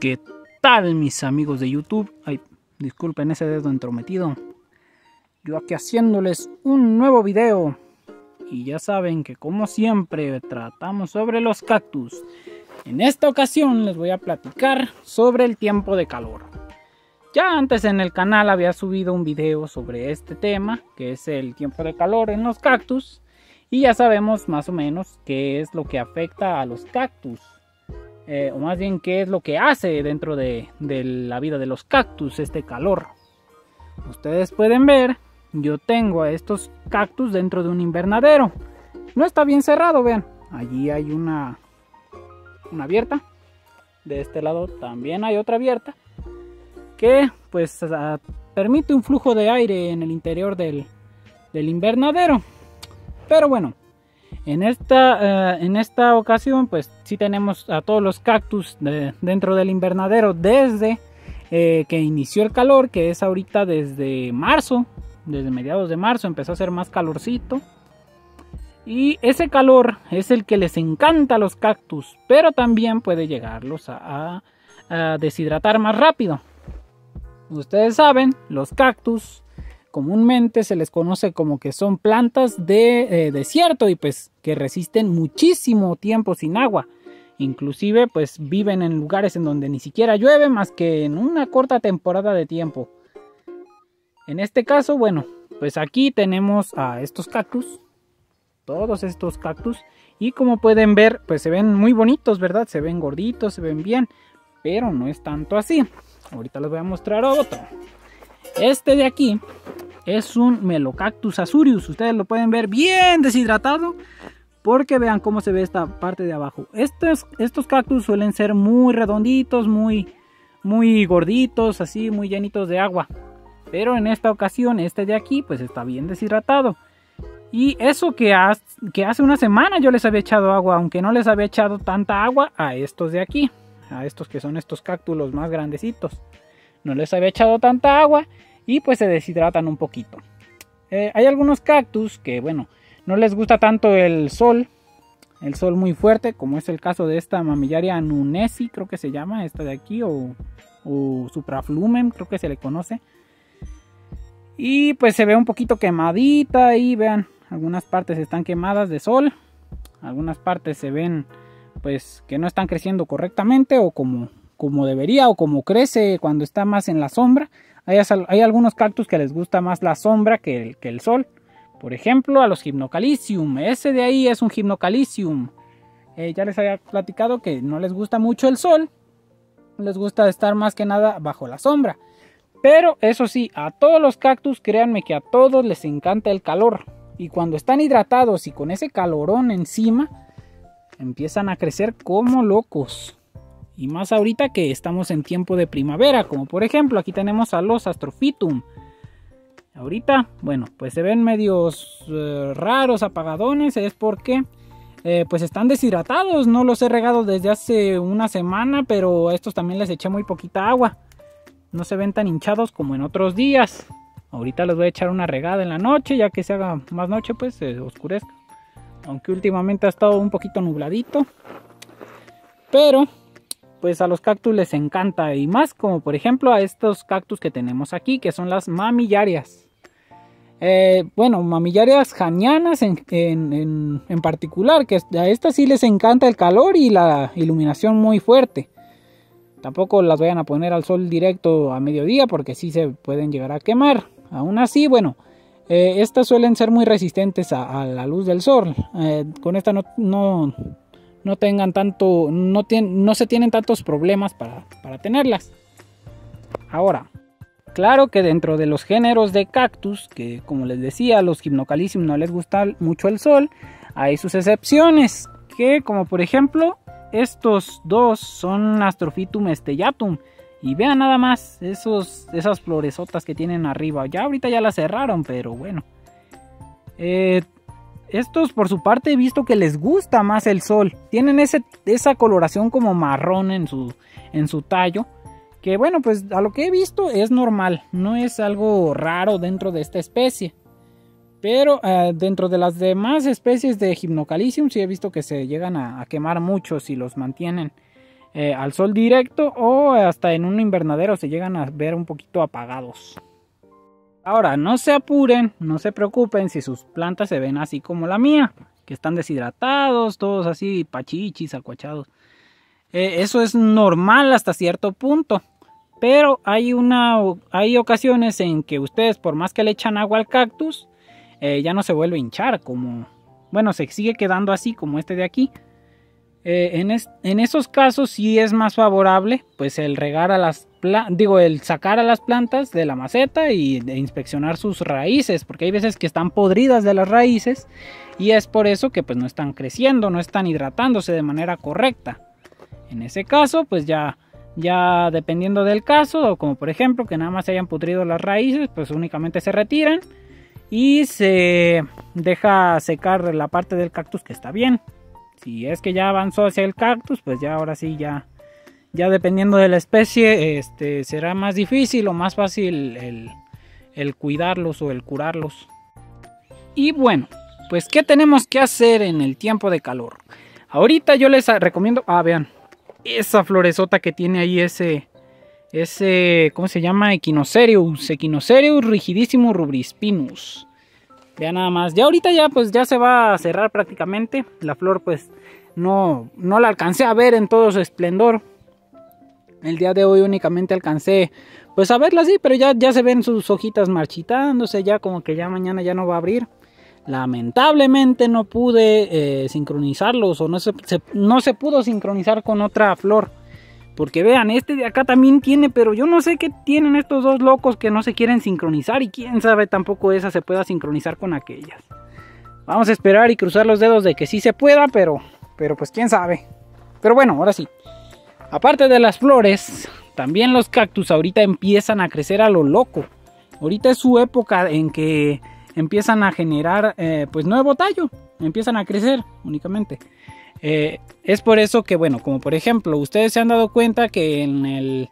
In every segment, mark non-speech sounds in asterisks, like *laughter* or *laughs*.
¿Qué tal mis amigos de YouTube? Ay, disculpen ese dedo entrometido. Yo aquí haciéndoles un nuevo video. Y ya saben que como siempre tratamos sobre los cactus. En esta ocasión les voy a platicar sobre el tiempo de calor. Ya antes en el canal había subido un video sobre este tema, que es el tiempo de calor en los cactus. Y ya sabemos más o menos qué es lo que afecta a los cactus eh, o más bien qué es lo que hace dentro de, la vida de los cactus este calor. Ustedes pueden ver, yo tengo a estos cactus dentro de un invernadero. No está bien cerrado, vean. Allí hay una, una abierta. De este lado también hay otra abierta. Que pues permite un flujo de aire en el interior del, del invernadero. Pero bueno, en esta, eh, en esta ocasión, pues sí tenemos a todos los cactus dentro del invernadero desde eh, que inició el calor, que es ahorita desde marzo, desde mediados de marzo empezó a hacer más calorcito. Y ese calor es el que les encanta a los cactus, pero también puede llegarlos a deshidratar más rápido. Ustedes saben, los cactus comúnmente se les conoce como que son plantas de eh, desierto y pues que resisten muchísimo tiempo sin agua. Inclusive pues viven en lugares en donde ni siquiera llueve más que en una corta temporada de tiempo. En este caso, bueno, pues aquí tenemos a estos cactus. Todos estos cactus. Y como pueden ver, pues se ven muy bonitos, ¿verdad? Se ven gorditos, se ven bien. Pero no es tanto así. Ahorita les voy a mostrar otro. Este de aquí es un Melocactus azurius. Ustedes lo pueden ver bien deshidratado. Porque vean cómo se ve esta parte de abajo. Estos, estos cactus suelen ser muy redonditos, muy, muy gorditos, así, muy llenitos de agua. Pero en esta ocasión, este de aquí, pues está bien deshidratado. Y eso que, que hace una semana yo les había echado agua, aunque no les había echado tanta agua a estos de aquí. A estos que son estos cactus más grandecitos. No les había echado tanta agua y pues se deshidratan un poquito. Eh, hay algunos cactus que, bueno, no les gusta tanto el sol, el sol muy fuerte, como es el caso de esta mamillaria nunesi, creo que se llama, esta de aquí, o, o supraflumen, creo que se le conoce. Y pues se ve un poquito quemadita y vean, algunas partes están quemadas de sol, algunas partes se ven pues que no están creciendo correctamente o como, como debería o como crece cuando está más en la sombra. Hay, algunos cactus que les gusta más la sombra que el, sol. Por ejemplo, a los Hypnocalicium. Ese de ahí es un Hypnocalicium. Eh, ya les había platicado que no les gusta mucho el sol. Les gusta estar más que nada bajo la sombra. Pero eso sí, a todos los cactus, créanme que a todos les encanta el calor. Y cuando están hidratados y con ese calorón encima, empiezan a crecer como locos. Y más ahorita que estamos en tiempo de primavera, como por ejemplo aquí tenemos a los Astrophytum. Ahorita, bueno, pues se ven medios eh, raros, apagadones, es porque eh, pues están deshidratados. No los he regado desde hace una semana, pero a estos también les eché muy poquita agua. No se ven tan hinchados como en otros días. Ahorita les voy a echar una regada en la noche, ya que se haga más noche, pues se oscurezca. Aunque últimamente ha estado un poquito nubladito. Pero pues a los cactus les encanta y más como por ejemplo a estos cactus que tenemos aquí que son las mamillarias. Eh, bueno, mamillarias janianas en, en, particular, que a estas sí les encanta el calor y la iluminación muy fuerte. Tampoco las vayan a poner al sol directo a mediodía porque sí se pueden llegar a quemar. Aún así, bueno, eh, estas suelen ser muy resistentes a, la luz del sol. Eh, con esta no, no, no tengan tanto, no, no se tienen tantos problemas para, tenerlas. Ahora, claro que dentro de los géneros de cactus, que como les decía, a los Hypnocalicium no les gusta mucho el sol, hay sus excepciones, que como por ejemplo, estos dos son Astrophytum estellatum. Y vean nada más esos, esas floresotas que tienen arriba. Ya ahorita ya las cerraron, pero bueno. Eh, estos por su parte he visto que les gusta más el sol. Tienen ese, esa coloración como marrón en su, en su tallo. Que bueno, pues a lo que he visto es normal. No es algo raro dentro de esta especie. Pero eh, dentro de las demás especies de Hypnocalicium sí he visto que se llegan a, quemar mucho si los mantienen eh, al sol directo o hasta en un invernadero se llegan a ver un poquito apagados. Ahora, no se apuren, no se preocupen si sus plantas se ven así como la mía, que están deshidratados, todos así pachichis, acuachados. Eh, eso es normal hasta cierto punto. Pero hay, una, hay ocasiones en que ustedes, por más que le echan agua al cactus, eh, ya no se vuelve a hinchar como... Bueno, se sigue quedando así como este de aquí. Eh, en, esos casos sí es más favorable pues el regar a las digo el sacar a las plantas de la maceta y de inspeccionar sus raíces porque hay veces que están podridas de las raíces y es por eso que pues no están creciendo no están hidratándose de manera correcta en ese caso pues ya ya dependiendo del caso, como por ejemplo que nada más se hayan pudrido las raíces, pues únicamente se retiran y se deja secar la parte del cactus que está bien. Si es que ya avanzó hacia el cactus, pues ya ahora sí ya ya dependiendo de la especie, este será más difícil o más fácil el, el cuidarlos o el curarlos. Y bueno, pues ¿qué tenemos que hacer en el tiempo de calor? Ahorita yo les recomiendo, ah, vean, esa floresota que tiene ahí ese, ese, ¿cómo se llama? Echinocereus, Echinocereus rigidísimo rubrispinus. Vean nada más, ya ahorita ya pues ya se va a cerrar prácticamente. La flor pues no, no la alcancé a ver en todo su esplendor. El día de hoy únicamente alcancé pues a verla así, pero ya, ya se ven sus hojitas marchitándose, ya como que ya mañana ya no va a abrir. Lamentablemente no pude eh, sincronizarlos o no se, no se pudo sincronizar con otra flor. Porque vean, este de acá también tiene, pero yo no sé qué tienen estos dos locos que no se quieren sincronizar y quién sabe tampoco esa se pueda sincronizar con aquellas. Vamos a esperar y cruzar los dedos de que sí se pueda, pero, pero pues quién sabe. Pero bueno, ahora sí. Aparte de las flores, también los cactus ahorita empiezan a crecer a lo loco. Ahorita es su época en que empiezan a generar eh, pues nuevo tallo, empiezan a crecer únicamente. Eh, es por eso que bueno, como por ejemplo, ustedes se han dado cuenta que en el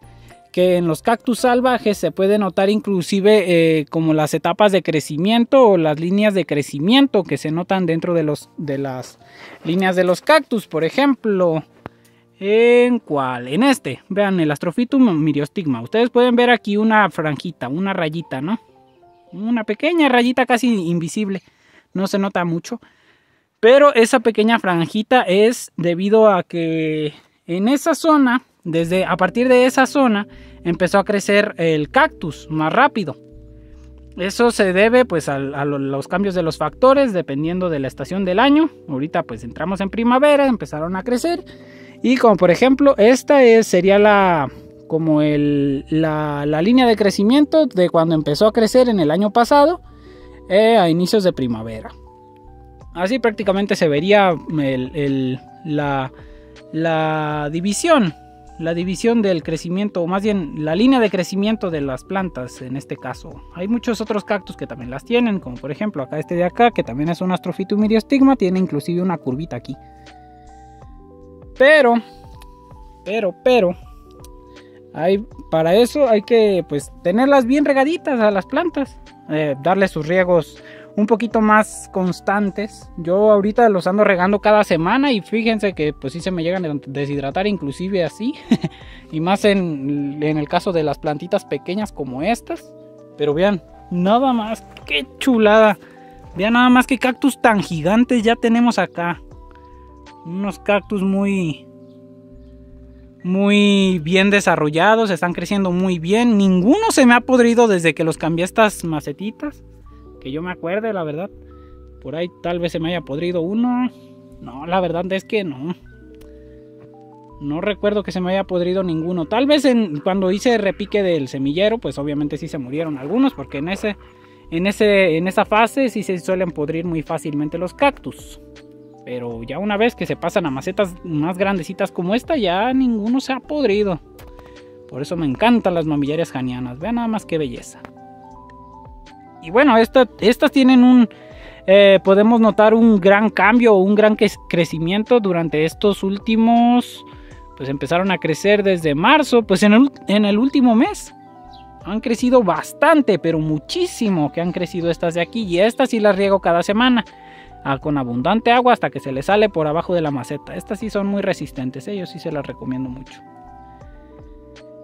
que en los cactus salvajes se puede notar inclusive eh, como las etapas de crecimiento o las líneas de crecimiento que se notan dentro de, los, de las líneas de los cactus. Por ejemplo, ¿en cuál? En este. Vean el Astrophytum myriostigma. Ustedes pueden ver aquí una franjita, una rayita, ¿no? una pequeña rayita casi invisible, no se nota mucho. Pero esa pequeña franjita es debido a que en esa zona, desde a partir de esa zona, empezó a crecer el cactus más rápido. Eso se debe pues a, los cambios de los factores dependiendo de la estación del año. Ahorita pues entramos en primavera, empezaron a crecer. Y como por ejemplo, esta es, sería la, como el, la, línea de crecimiento de cuando empezó a crecer en el año pasado eh, a inicios de primavera. Así prácticamente se vería la, división, la división del crecimiento, o más bien la línea de crecimiento de las plantas en este caso. Hay muchos otros cactus que también las tienen, como por ejemplo acá este de acá, que también es un Astrophytum myriostigma, tiene inclusive una curvita aquí. Pero, pero, pero, para eso hay que pues tenerlas bien regaditas a las plantas, eh, darles sus riegos un poquito más constantes. Yo ahorita los ando regando cada semana y fíjense que pues sí se me llegan a deshidratar inclusive así. *laughs* y más en, en, el caso de las plantitas pequeñas como estas. Pero vean, nada más, qué chulada. Vean nada más que cactus tan gigantes ya tenemos acá. Unos cactus muy, muy bien desarrollados, están creciendo muy bien. Ninguno se me ha podrido desde que los cambié estas macetitas. Que yo me acuerde, la verdad. Por ahí tal vez se me haya podrido uno. No, la verdad es que no. No recuerdo que se me haya podrido ninguno. Tal vez en, cuando hice repique del semillero, pues obviamente sí se murieron algunos, porque en ese, en ese, en esa fase sí se suelen podrir muy fácilmente los cactus. Pero ya una vez que se pasan a macetas más grandecitas como esta, ya ninguno se ha podrido. Por eso me encantan las mamillarias janianas. Vean nada más qué belleza. Y bueno, estas tienen un... Eh, podemos notar un gran cambio, un gran crecimiento durante estos últimos... Pues empezaron a crecer desde marzo, pues en el, en el último mes. Han crecido bastante, pero muchísimo que han crecido estas de aquí. Y estas sí las riego cada semana. con abundante agua hasta que se le sale por abajo de la maceta. Estas sí son muy resistentes, ellos sí se las recomiendo mucho.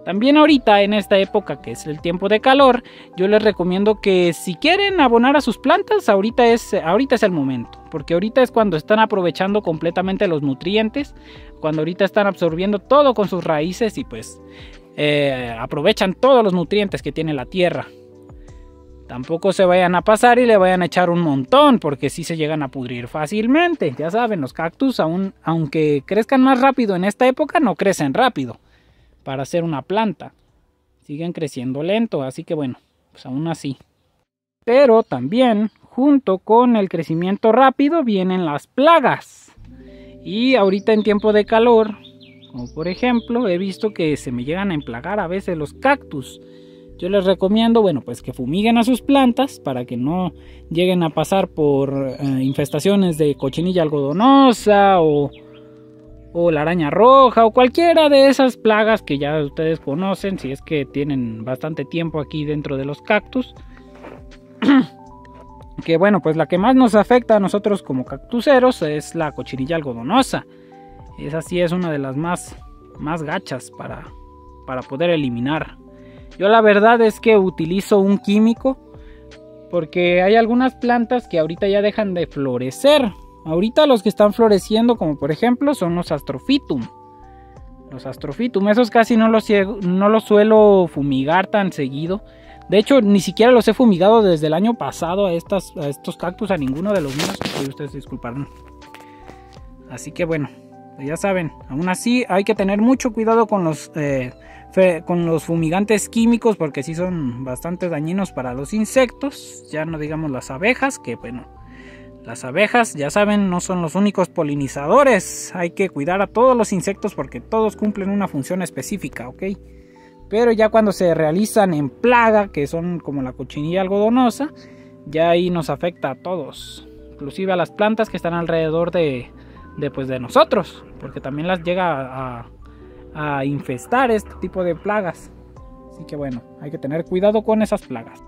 También ahorita en esta época que es el tiempo de calor, yo les recomiendo que si quieren abonar a sus plantas, ahorita es, ahorita es el momento, porque ahorita es cuando están aprovechando completamente los nutrientes, cuando ahorita están absorbiendo todo con sus raíces y pues eh, aprovechan todos los nutrientes que tiene la tierra. Tampoco se vayan a pasar y le vayan a echar un montón, porque si se llegan a pudrir fácilmente. Ya saben, los cactus, aún, aunque crezcan más rápido en esta época, no crecen rápido para hacer una planta. Siguen creciendo lento, así que bueno, pues aún así. Pero también, junto con el crecimiento rápido, vienen las plagas. Y ahorita en tiempo de calor, como por ejemplo, he visto que se me llegan a emplagar a veces los cactus. Yo les recomiendo, bueno, pues que fumiguen a sus plantas para que no lleguen a pasar por eh, infestaciones de cochinilla algodonosa o o la araña roja o cualquiera de esas plagas que ya ustedes conocen si es que tienen bastante tiempo aquí dentro de los cactus. *clears throat* que bueno, pues la que más nos afecta a nosotros como cactuseros es la cochinilla algodonosa. Esa sí es una de las más, más gachas para, para poder eliminar. Yo la verdad es que utilizo un químico porque hay algunas plantas que ahorita ya dejan de florecer Ahorita los que están floreciendo, como por ejemplo, son los astrophytum. Los astrophytum, esos casi no los, no los suelo fumigar tan seguido. De hecho, ni siquiera los he fumigado desde el año pasado a, estas, estos cactus, a ninguno de los míos. Ustedes disculparán. Así que bueno, ya saben, aún así hay que tener mucho cuidado con los, eh, con los fumigantes químicos porque sí son bastante dañinos para los insectos. Ya no digamos las abejas, que bueno, las abejas, ya saben, no son los únicos polinizadores. Hay que cuidar a todos los insectos porque todos cumplen una función específica, ¿ok? Pero ya cuando se realizan en plaga, que son como la cochinilla algodonosa, ya ahí nos afecta a todos. Inclusive a las plantas que están alrededor de, pues, de nosotros. Porque también las llega a, a infestar este tipo de plagas. Así que bueno, hay que tener cuidado con esas plagas.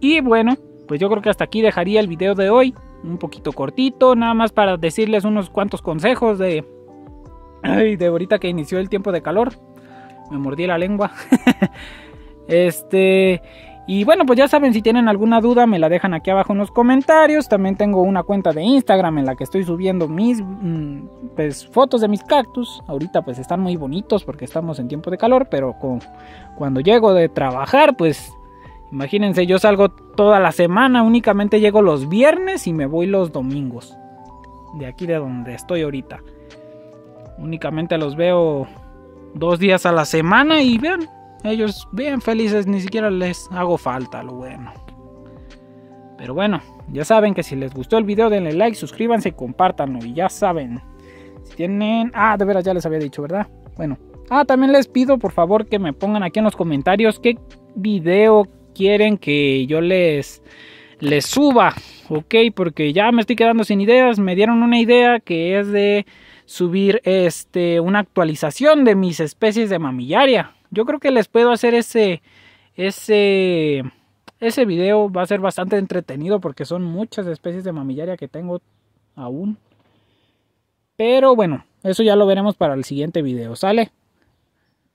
Y bueno, pues yo creo que hasta aquí dejaría el video de hoy un poquito cortito, nada más para decirles unos cuantos consejos de, ay, de ahorita que inició el tiempo de calor. Me mordí la lengua. *laughs* este, y bueno, pues ya saben, si tienen alguna duda, me la dejan aquí abajo en los comentarios. También tengo una cuenta de Instagram en la que estoy subiendo mis mm, pues, fotos de mis cactus. Ahorita pues están muy bonitos porque estamos en tiempo de calor, pero cuando llego de trabajar, pues Imagínense, yo salgo toda la semana, únicamente llego los viernes y me voy los domingos. De aquí de donde estoy ahorita. Únicamente los veo dos días a la semana y vean, ellos bien felices, ni siquiera les hago falta, lo bueno. Pero bueno, ya saben que si les gustó el video denle like, suscríbanse y compártanlo. Y ya saben, si tienen... Ah, de veras ya les había dicho, ¿verdad? Bueno. Ah, también les pido por favor que me pongan aquí en los comentarios qué video quieren que yo les, les suba, ok, porque ya me estoy quedando sin ideas, me dieron una idea que es de subir este, una actualización de mis especies de mamillaria. Yo creo que les puedo hacer ese, ese, ese video, va a ser bastante entretenido porque son muchas especies de mamillaria que tengo aún. Pero bueno, eso ya lo veremos para el siguiente video, ¿sale?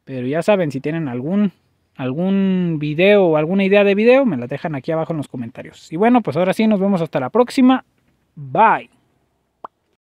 Pero ya saben, si tienen algún algún video o alguna idea de video, me la dejan aquí abajo en los comentarios. Y bueno, pues ahora sí, nos vemos hasta la próxima. Bye.